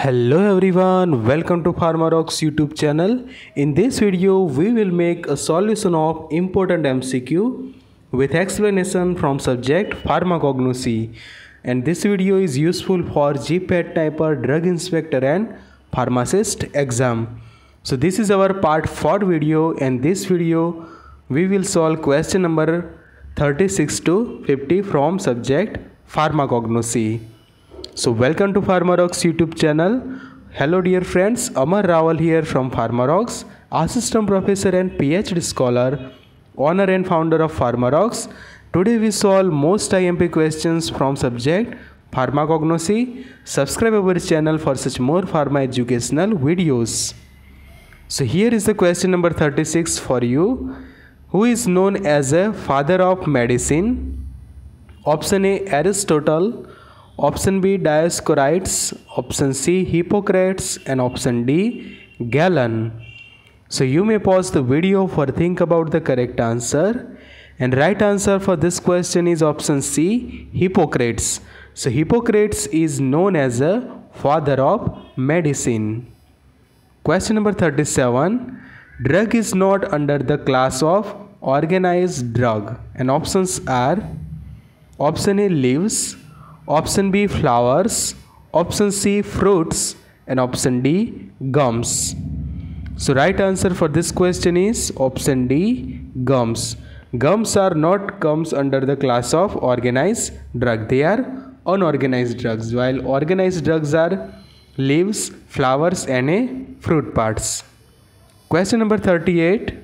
hello everyone welcome to pharmarox youtube channel in this video we will make a solution of important mcq with explanation from subject pharmacognosy and this video is useful for gpat typer drug inspector and pharmacist exam so this is our part 4 video and this video we will solve question number 36 to 50 from subject pharmacognosy so welcome to Pharmarocks YouTube channel. Hello dear friends, Amar Rawal here from Pharmarocks, assistant professor and PhD scholar, owner and founder of Pharmarocks. Today we solve most IMP questions from subject Pharmacognosy. Subscribe our channel for such more pharma educational videos. So here is the question number 36 for you. Who is known as a father of medicine? Option A Aristotle Option B Dioscorides, option C Hippocrates and option D Galen. So you may pause the video for think about the correct answer and right answer for this question is option C Hippocrates. So Hippocrates is known as a father of medicine. Question number 37 Drug is not under the class of organized drug and options are option A leaves option B flowers, option C fruits and option D gums. So right answer for this question is option D gums. Gums are not gums under the class of organized drug. They are unorganized drugs while organized drugs are leaves, flowers and a fruit parts. Question number 38.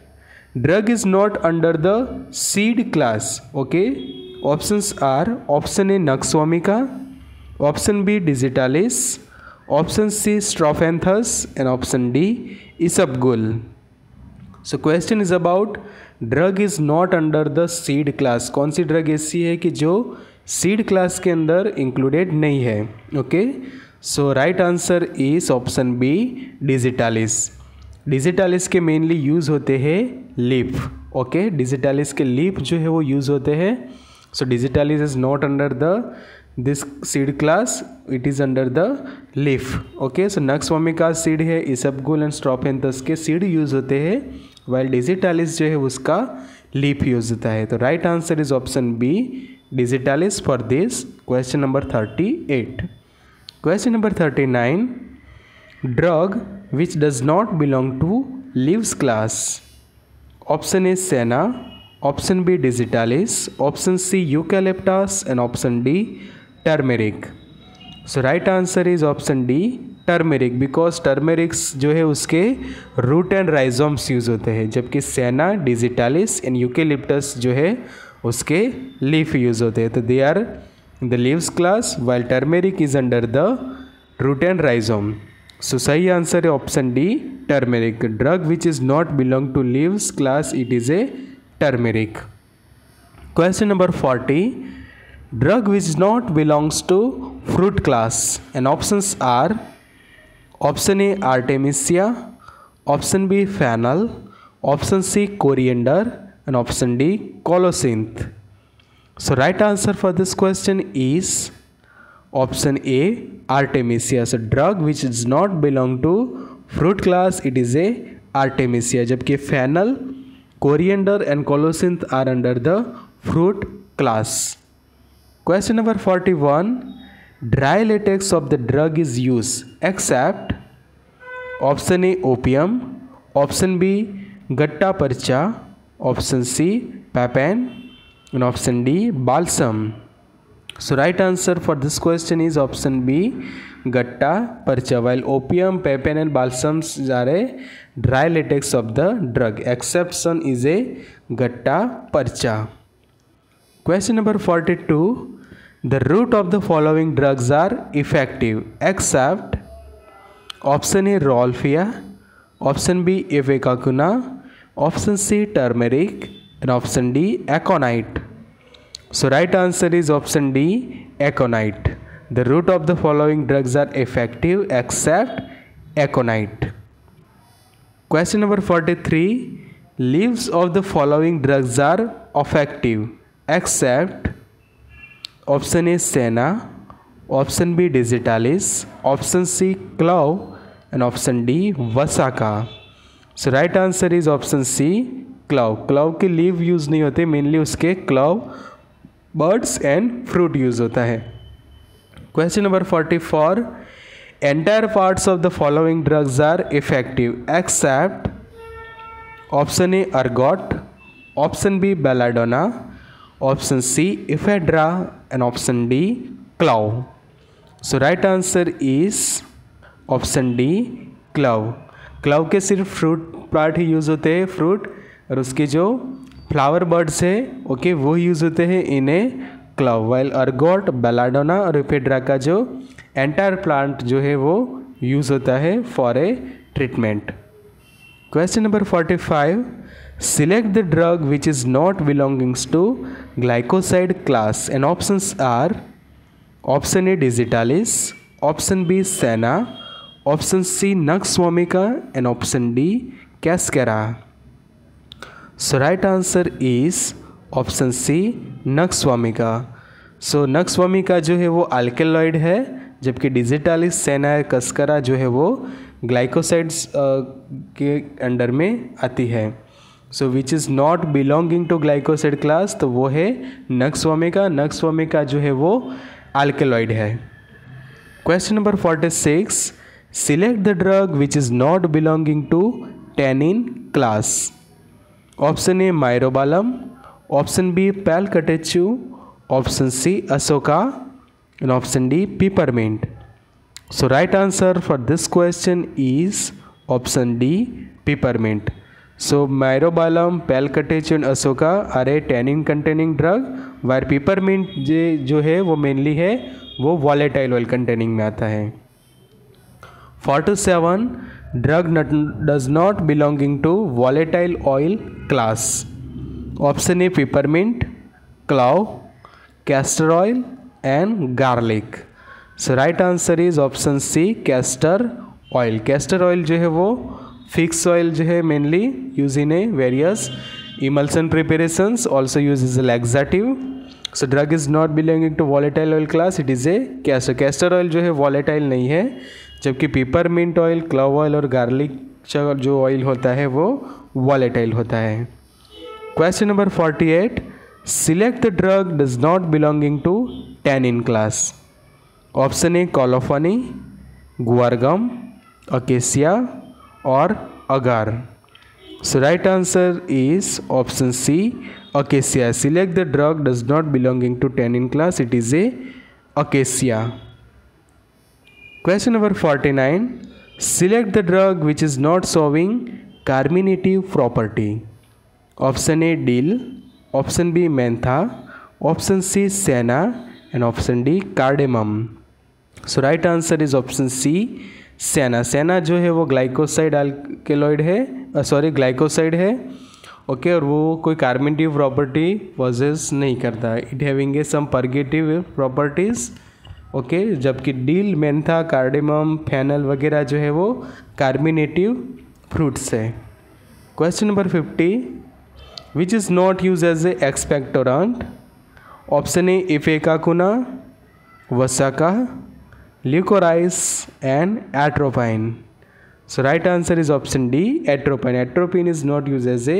Drug is not under the seed class. Okay options are option A nux vomica option B digitalis option C strophanthus and option D isabgol so question is about drug is not under the seed class कौन सी drug ऐसी है कि जो seed class के अंदर included नहीं है okay so right answer is option B digitalis digitalis के मेनली यूज़ होते हैं लिप ओके डिजिटालिस के लिप जो है वो यूज़ होते हैं so digitalis is not under the this seed class it is under the leaf okay so नक्सवामी का सीड है इसबगुल एंड स्ट्रॉपेंथस के सीड यूज होते हैं वाइल डिजिटालिस जो है उसका लीफ यूज होता है तो right answer is option B digitalis for this question number thirty eight question number thirty nine drug which does not belong to leaves class option is senna option B digitalis option C eucalyptus and option D turmeric so right answer is option D turmeric because turmerics जो है उसके root and rhizomes use होते हैं जबकि senna digitalis and eucalyptus जो है उसके leaf use होते हैं तो they are the leaves class while turmeric is under the root and rhizome so सही आंसर है option D turmeric drug which is not belong to leaves class it is a turmeric. Question number 40. Drug which not belongs to fruit class, and options are option A artemisia, option B fennel, option C coriander, and option D colocynth. So right answer for this question is option A artemisia. So drug which does not belong to fruit class, it is a artemisia. Jabki fennel Coriander and colocynth are under the fruit class. Question number 41. Dry latex of the drug is used except option A opium, option B gutta percha option C papain and option D balsam So right answer for this question is option B. Gatta percha. While opium, papain and balsams are a dry latex of the drug. Exception is a gatta percha. Question number 42. The root of the following drugs are effective except option A Rolfia, option B Evacacuna, option C Turmeric and option D Aconite. So right answer is option D, aconite. The root of the following drugs are effective except aconite. Question number 43. Leaves of the following drugs are effective except option A senna, option B digitalis, option C clove and option D wasaka. So right answer is option C clove clove के leave use नहीं होते mainly उसके clove buds and fruit use होता है question number forty four entire parts of the following drugs are effective except option A ergot option B belladonna option C ephedra and option D clove so right answer is option D clove clove के सिर्फ fruit part ही use होते हैं fruit और उसके जो flower buds है okay वो यूज़ होते हैं इन्हें क्लब वाइल अर्गोट बेलाडोना और रिफेड्रा का जो एंटायर प्लांट जो है वो यूज़ होता है for a treatment question number forty five select the drug which is not belongings to glycoside class and option are option A digitalis option B senna option C nux vomica and option D cascara so right answer is option C nux vomica so so, nux vomica जो है वो alkaloid है जबकि digitalis सेना कस्करा जो है वो glycosides के अंडर में आती है so which is not belonging to glycoside class तो वो है नक्सवामी का जो है वो अल्केलॉइड है question number forty six select the drug which is not belonging to tannin class option A myrobalan option B pale catechu option C Ashoka and option D peppermint so right answer for this question is option D peppermint so pale catechu and Ashoka are a tannin containing drug while peppermint जे जो है वो mainly है वो volatile oil containing में आता है forty seven drug does not belonging to volatile oil class option A peppermint clove castor oil and garlic so right answer is option C castor oil castor oil जो है वो fix oil जो है mainly use in a various emulsion preparation also use is a laxative so drug is not belonging to volatile oil class it is a कैसो castor oil जो है volatile नहीं है जबकि peppermint oil clove oil और garlic जो oil होता है वो वॉलेटाइल होता है question number forty eight select the drug does not belonging to tannin class option A colophony guar gum acacia और agar so right answer is option C acacia select the drug does not belonging to tannin class it is a acacia Question number 49. Select the drug which is not showing carminative property. Option A dill, option B mentha, option C senna and option D cardamom. So right answer is option C senna senna जो है वो glycoside alkaloid है sorry glycoside है okay okay, और वो कोई carminative property possess नहीं करता it having a some purgative properties okay जबकि डील मेंथा कार्डिमम फैनल वगैरह जो है वो कार्बिनेटिव फ्रूट्स है question number fifty which is not use as a expectorant option A ipecacuanha vasaka liquorice and atropine so right answer is option D atropine atropine is not use as a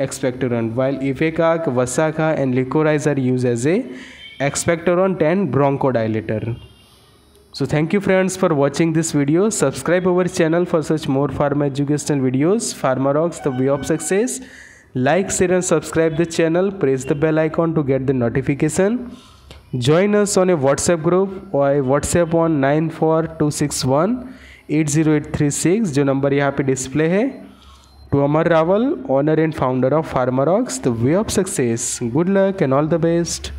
expectorant while ipecac vasaka and liquorice are use as a expectorant then broncho bronchodilator so thank you friends for watching this video subscribe our channel for such more pharm educational videos Pharmarox the way of success like share and subscribe the channel press the bell icon to get the notification join us on a WhatsApp group और आई WhatsApp on nine four two six one eight zero eight three six जो number यहाँ पे display है to Amar Rawal owner and founder of Pharmarox the way of success good luck and all the best